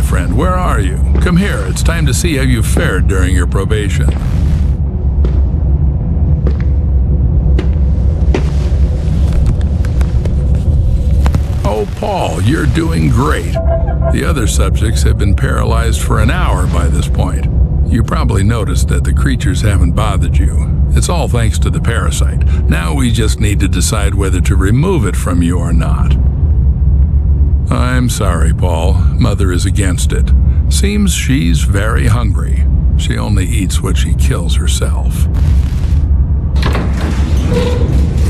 my friend. Where are you? Come here. It's time to see how you fared during your probation. Oh, Paul, you're doing great. The other subjects have been paralyzed for an hour by this point. You probably noticed that the creatures haven't bothered you. It's all thanks to the parasite. Now we just need to decide whether to remove it from you or not. I'm sorry, Paul. Mother is against it. Seems she's very hungry. She only eats what she kills herself.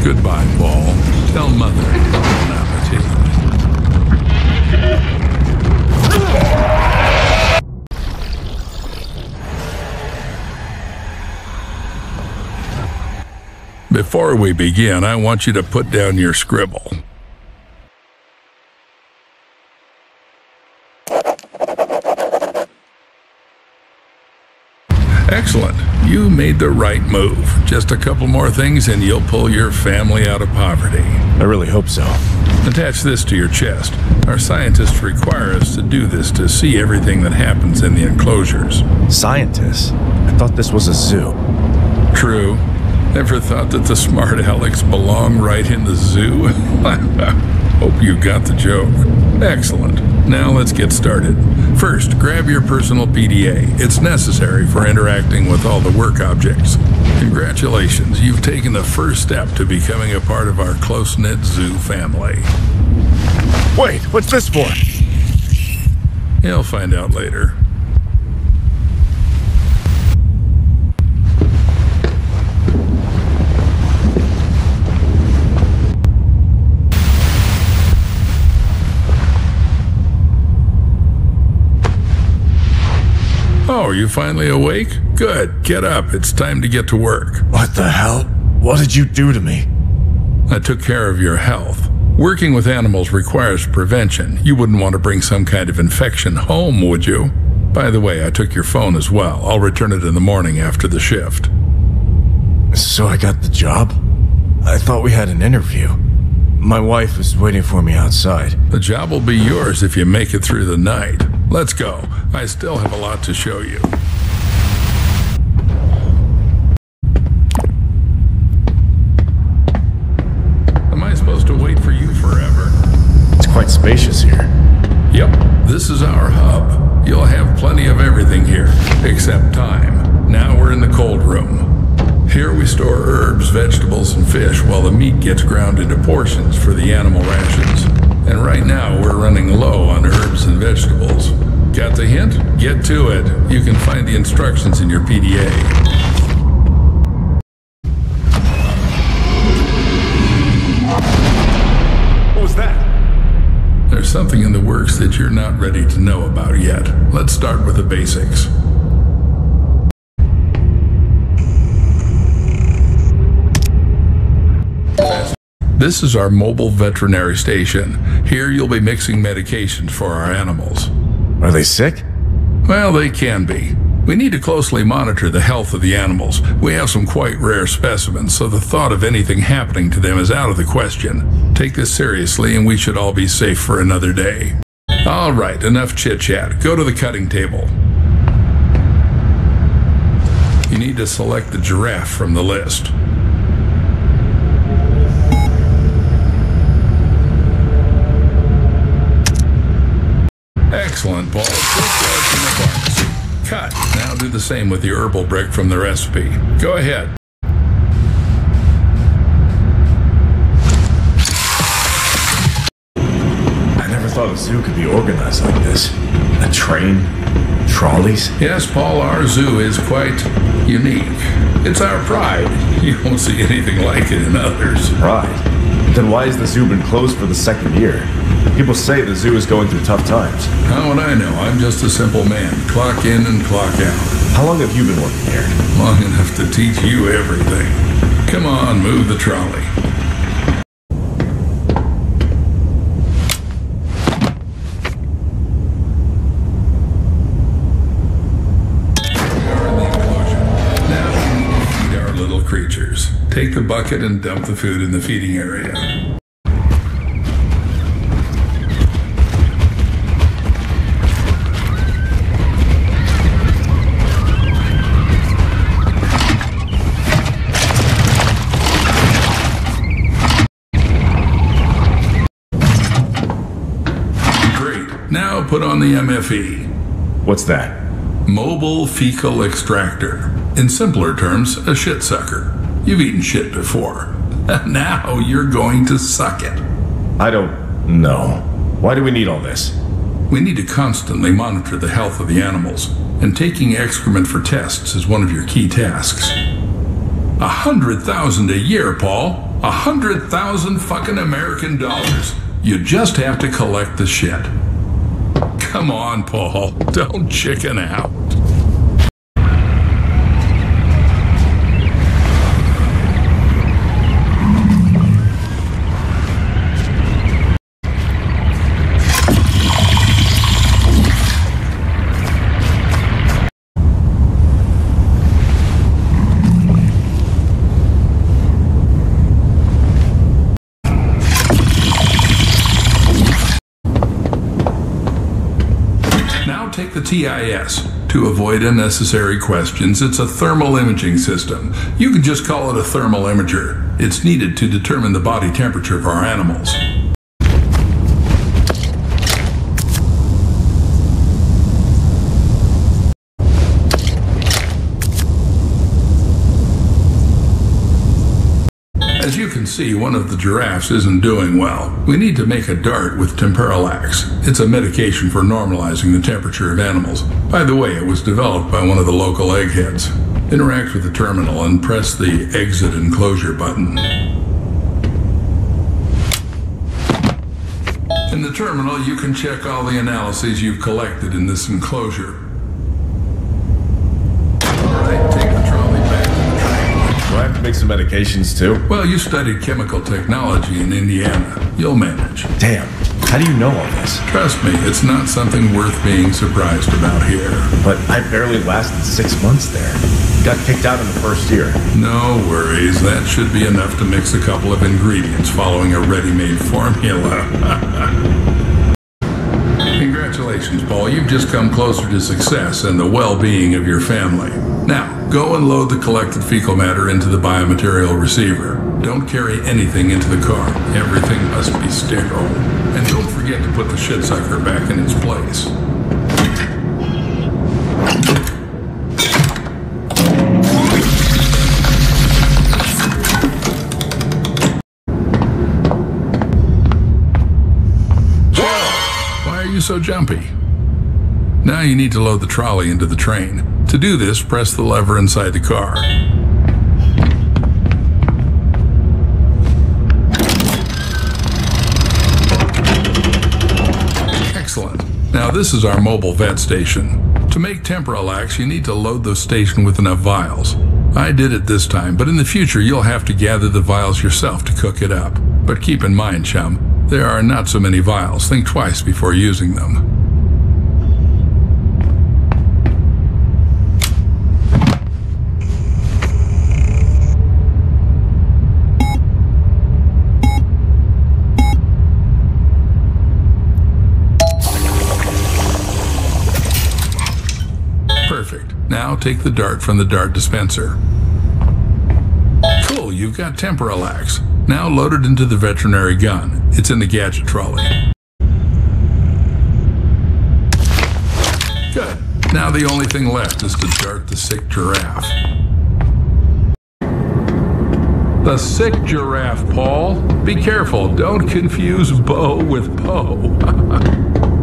Goodbye, Paul. Tell Mother. Bon appetit. Before we begin, I want you to put down your scribble. Excellent. You made the right move. Just a couple more things and you'll pull your family out of poverty. I really hope so. Attach this to your chest. Our scientists require us to do this to see everything that happens in the enclosures. Scientists? I thought this was a zoo. True. Ever thought that the smart Alex belong right in the zoo? Hope you got the joke. Excellent. Now let's get started. First, grab your personal PDA. It's necessary for interacting with all the work objects. Congratulations, you've taken the first step to becoming a part of our close-knit zoo family. Wait, what's this for? You'll find out later. Oh, are you finally awake? Good. Get up. It's time to get to work. What the hell? What did you do to me? I took care of your health. Working with animals requires prevention. You wouldn't want to bring some kind of infection home, would you? By the way, I took your phone as well. I'll return it in the morning after the shift. So I got the job? I thought we had an interview. My wife is waiting for me outside. The job will be yours if you make it through the night. Let's go. I still have a lot to show you. Am I supposed to wait for you forever? It's quite spacious here. Yep, this is our hub. You'll have plenty of everything here, except time. Now we're in the cold room. Here we store herbs, vegetables, and fish while the meat gets ground into portions for the animal rations. And right now we're running low on herbs and vegetables. Got the hint? Get to it. You can find the instructions in your PDA. What was that? There's something in the works that you're not ready to know about yet. Let's start with the basics. This is our mobile veterinary station. Here you'll be mixing medications for our animals. Are they sick? Well, they can be. We need to closely monitor the health of the animals. We have some quite rare specimens, so the thought of anything happening to them is out of the question. Take this seriously, and we should all be safe for another day. All right, enough chit chat. Go to the cutting table. You need to select the giraffe from the list. Excellent, Paul. Cut. Now do the same with the herbal brick from the recipe. Go ahead. I never thought a zoo could be organized like this. A train, trolleys. Yes, Paul, our zoo is quite unique. It's our pride. You won't see anything like it in others. Right. Then why has the zoo been closed for the second year? People say the zoo is going through tough times. How would I know? I'm just a simple man. Clock in and clock out. How long have you been working here? Long enough to teach you everything. Come on, move the trolley. Take the bucket and dump the food in the feeding area. Now put on the MFE. What's that? Mobile fecal extractor. In simpler terms, a shit sucker. You've eaten shit before. now you're going to suck it. I don't know. Why do we need all this? We need to constantly monitor the health of the animals, and taking excrement for tests is one of your key tasks. A hundred thousand a year, Paul. A hundred thousand fucking American dollars. You just have to collect the shit. Come on, Paul. Don't chicken out. Take the TIS. To avoid unnecessary questions, it's a thermal imaging system. You can just call it a thermal imager. It's needed to determine the body temperature of our animals. As you can see, one of the giraffes isn't doing well. We need to make a dart with Temperalax. It's a medication for normalizing the temperature of animals. By the way, it was developed by one of the local eggheads. Interact with the terminal and press the exit enclosure button. In the terminal, you can check all the analyses you've collected in this enclosure. Make some medications too? Well, you studied chemical technology in Indiana. You'll manage. Damn. How do you know all this? Trust me, it's not something worth being surprised about here. But I barely lasted six months there. Got kicked out in the first year. No worries, that should be enough to mix a couple of ingredients following a ready made formula. Congratulations, Paul. You've just come closer to success and the well being of your family. Now, go and load the collected fecal matter into the biomaterial receiver. Don't carry anything into the car. Everything must be sterile. And don't forget to put the shit sucker back in its place. Why are you so jumpy? Now you need to load the trolley into the train. To do this, press the lever inside the car. Excellent. Now this is our mobile vet station. To make Temperalax, you need to load the station with enough vials. I did it this time, but in the future you'll have to gather the vials yourself to cook it up. But keep in mind, chum, there are not so many vials. Think twice before using them. Now take the dart from the dart dispenser. Cool, you've got Temperalax. Now load it into the veterinary gun. It's in the gadget trolley. Good. Now the only thing left is to dart the sick giraffe. The sick giraffe, Paul. Be careful. Don't confuse Bo with Poe.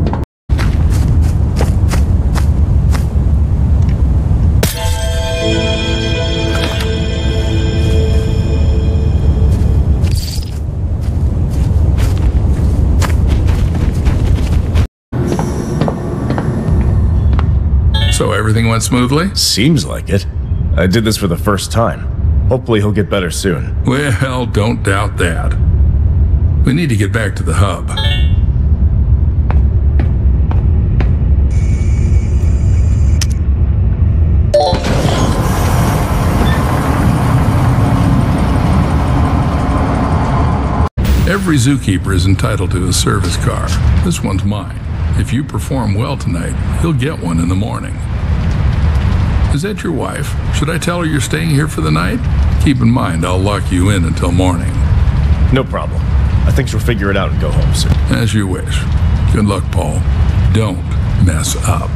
everything went smoothly? Seems like it. I did this for the first time. Hopefully he'll get better soon. Well, don't doubt that. We need to get back to the hub. Every zookeeper is entitled to a service car. This one's mine. If you perform well tonight, you'll get one in the morning. Is that your wife? Should I tell her you're staying here for the night? Keep in mind, I'll lock you in until morning. No problem. I think she'll figure it out and go home soon. As you wish. Good luck, Paul. don't mess up.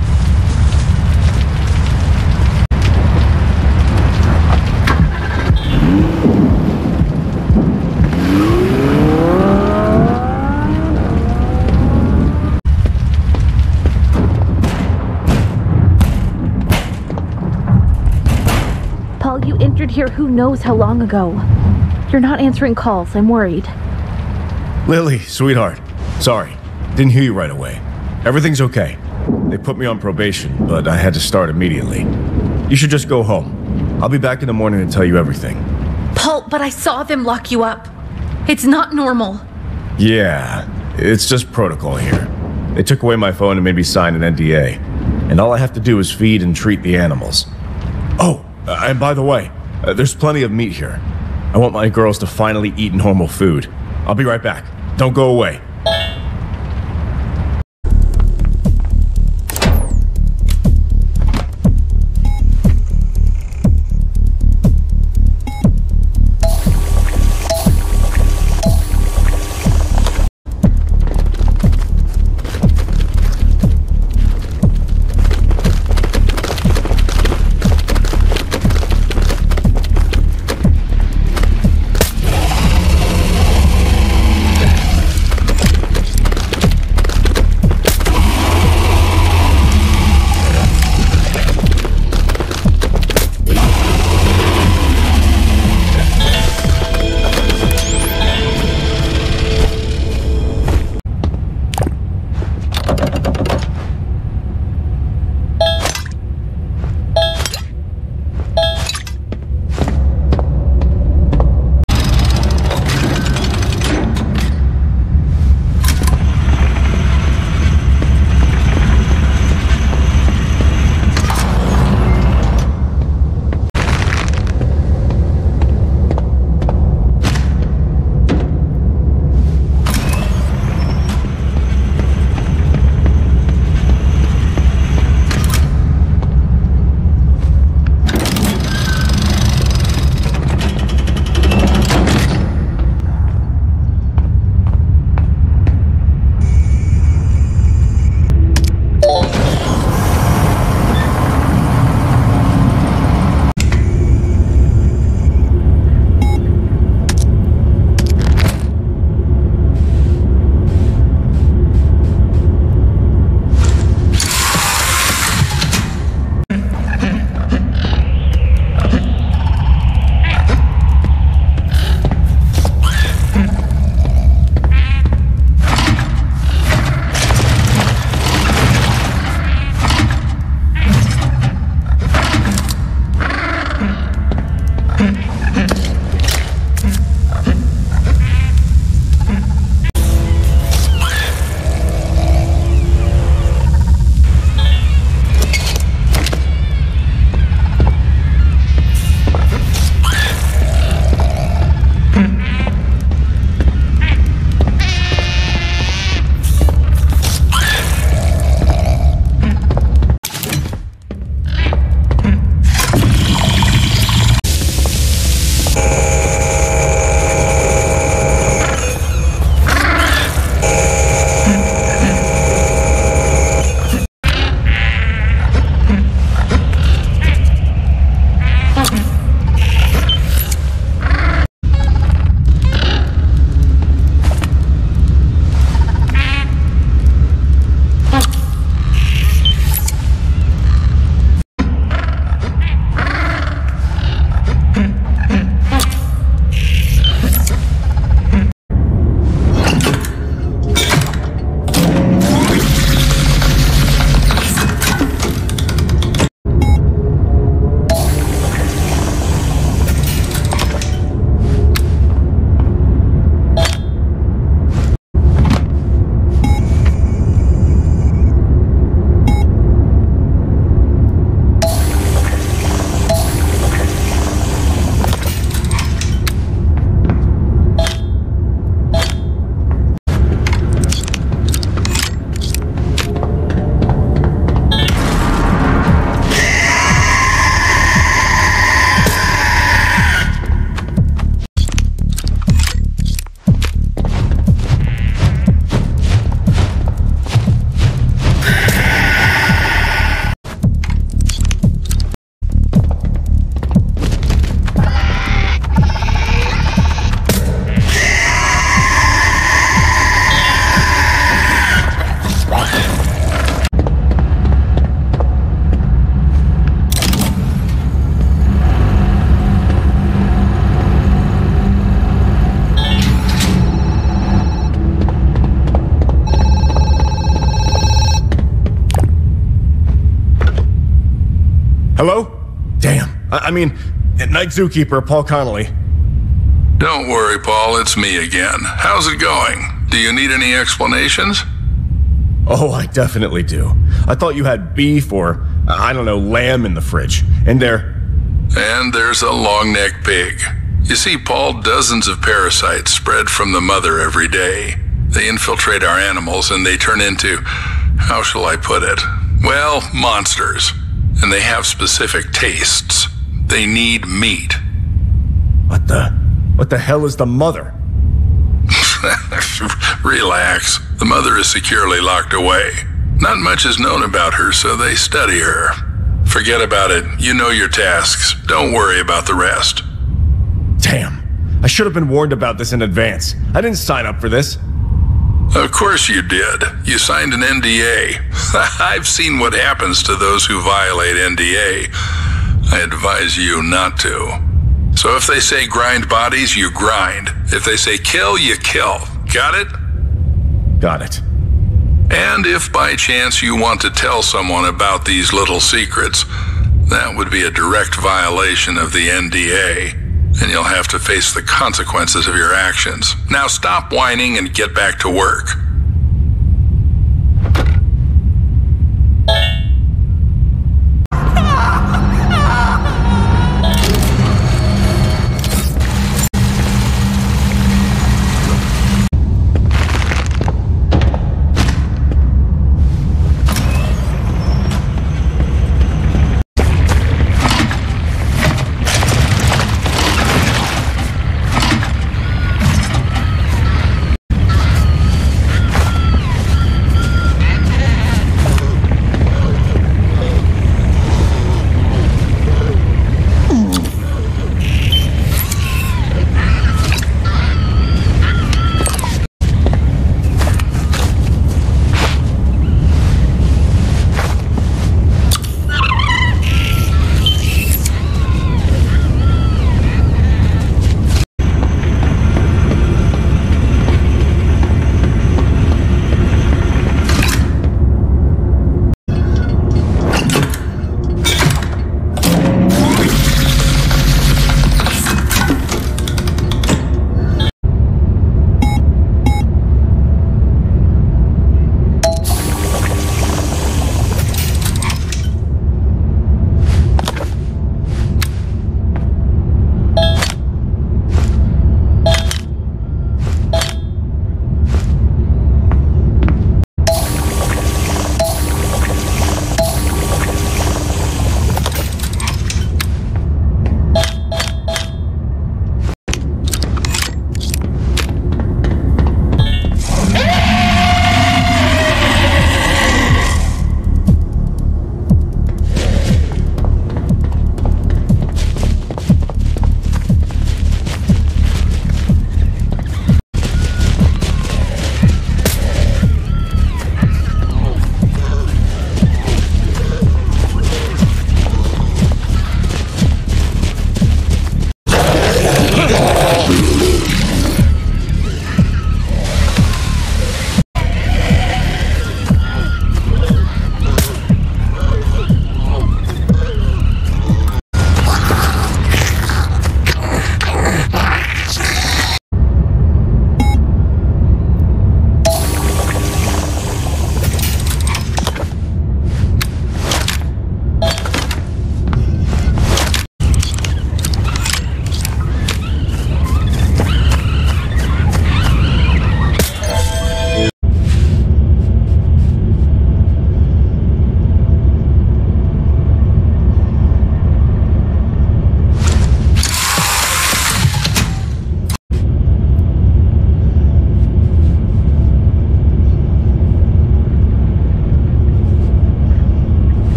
Paul, here who knows how long ago. You're not answering calls. I'm worried. Lily, sweetheart. Sorry. Didn't hear you right away. Everything's okay. They put me on probation, but I had to start immediately. You should just go home. I'll be back in the morning to tell you everything. Paul, but I saw them lock you up. It's not normal. Yeah, it's just protocol here. They took away my phone and made me sign an NDA. And all I have to do is feed and treat the animals. Oh, and by the way, uh, there's plenty of meat here. I want my girls to finally eat normal food. I'll be right back. Don't go away. I, mean, Night Zookeeper Paul Connolly. Don't worry, Paul, it's me again. How's it going? Do you need any explanations? Oh, I definitely do. I thought you had beef or, uh, I don't know, lamb in the fridge. And there. And there's a long necked pig. You see, Paul, dozens of parasites spread from the mother every day. They infiltrate our animals and they turn into, how shall I put it? Well, monsters. And they have specific tastes. They need meat. What the? What the hell is the mother? Relax. The mother is securely locked away. Not much is known about her, so they study her. Forget about it. You know your tasks. Don't worry about the rest. Damn. I should have been warned about this in advance. I didn't sign up for this. Of course you did. You signed an NDA. I've seen what happens to those who violate NDA. I advise you not to. So if they say grind bodies, you grind. If they say kill, you kill. Got it? Got it. And if by chance you want to tell someone about these little secrets, that would be a direct violation of the NDA, and you'll have to face the consequences of your actions. Now stop whining and get back to work.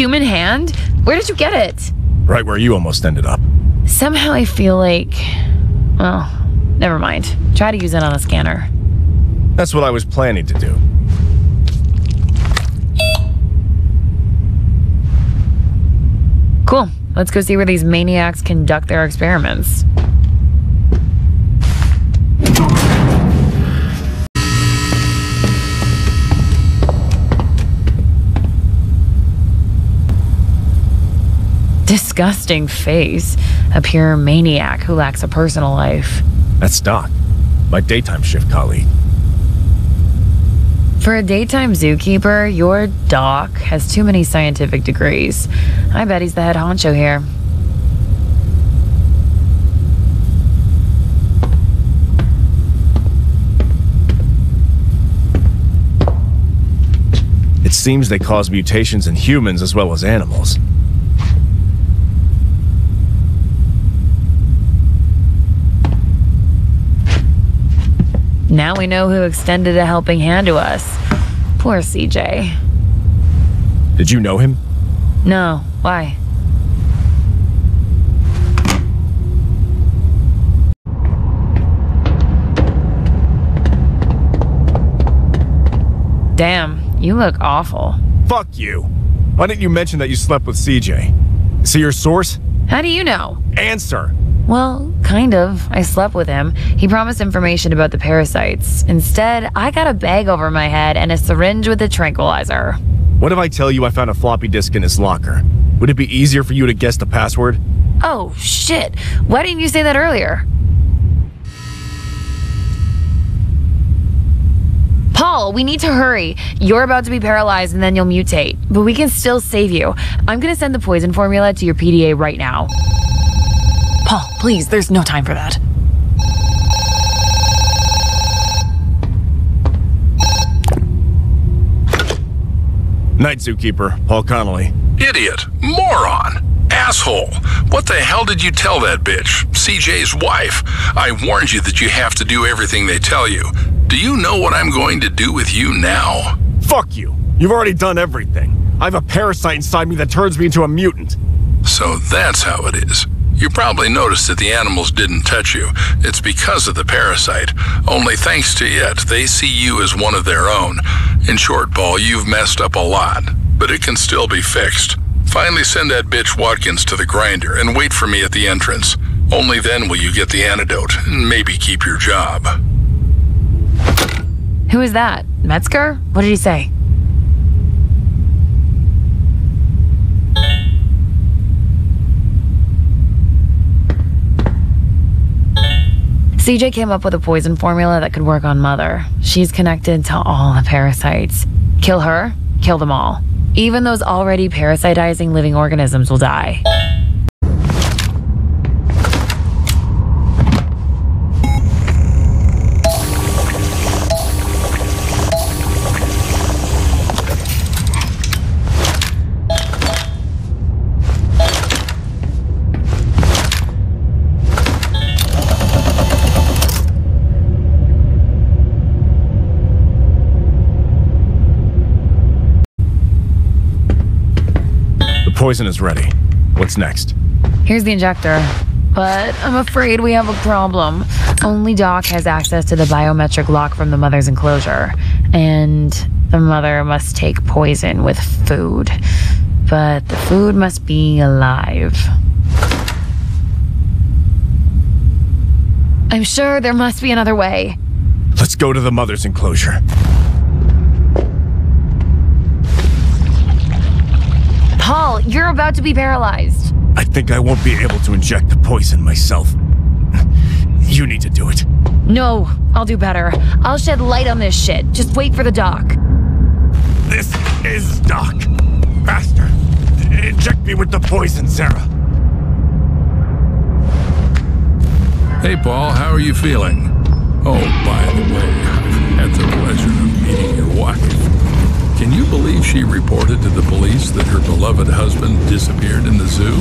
Human hand? Where did you get it? Right where you almost ended up. Somehow I feel like. Well, never mind. Try to use it on a scanner. That's what I was planning to do. Cool. Let's go see where these maniacs conduct their experiments. Disgusting face. A pure maniac who lacks a personal life. That's Doc, my daytime shift colleague. For a daytime zookeeper, your doc has too many scientific degrees. I bet he's the head honcho here. It seems they cause mutations in humans as well as animals. Now we know who extended a helping hand to us. Poor CJ. Did you know him? No, why? Damn, you look awful. Fuck you. Why didn't you mention that you slept with CJ? See your source? How do you know? Answer. Well, kind of. I slept with him. He promised information about the parasites. Instead, I got a bag over my head and a syringe with a tranquilizer. What if I tell you I found a floppy disk in his locker? Would it be easier for you to guess the password? Oh, shit. Why didn't you say that earlier? Paul, we need to hurry. You're about to be paralyzed and then you'll mutate. But we can still save you. I'm gonna send the poison formula to your PDA right now. Paul, please, there's no time for that. Night Zookeeper, Paul Connolly. Idiot. Moron. Asshole. What the hell did you tell that bitch? CJ's wife. I warned you that you have to do everything they tell you. Do you know what I'm going to do with you now? Fuck you. You've already done everything. I have a parasite inside me that turns me into a mutant. So that's how it is. You probably noticed that the animals didn't touch you. It's because of the parasite. Only thanks to it, they see you as one of their own. In short, Paul, you've messed up a lot, but it can still be fixed. Finally send that bitch Watkins to the grinder and wait for me at the entrance. Only then will you get the antidote and maybe keep your job. Who is that? Metzger? What did he say? CJ came up with a poison formula that could work on Mother. She's connected to all the parasites. Kill her, kill them all. Even those already parasitizing living organisms will die. Poison is ready. What's next? Here's the injector. But I'm afraid we have a problem. Only Doc has access to the biometric lock from the mother's enclosure. And the mother must take poison with food. But the food must be alive. I'm sure there must be another way. Let's go to the mother's enclosure. You're about to be paralyzed. I think I won't be able to inject the poison myself. You need to do it. No, I'll do better. I'll shed light on this shit. Just wait for the doc. This is Doc. Faster. Inject me with the poison, Sarah. Hey, Paul, how are you feeling? Oh, by the way, I've had the pleasure of meeting your wife. Can you believe she reported to the police that her beloved husband disappeared in the zoo?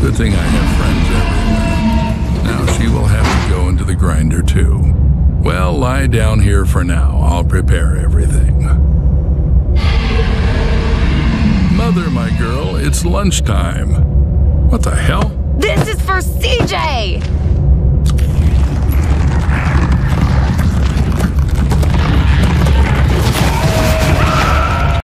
Good thing I have friends everywhere. Now she will have to go into the grinder, too. Well, lie down here for now. I'll prepare everything. Mother, my girl, it's lunchtime. What the hell? This is for CJ!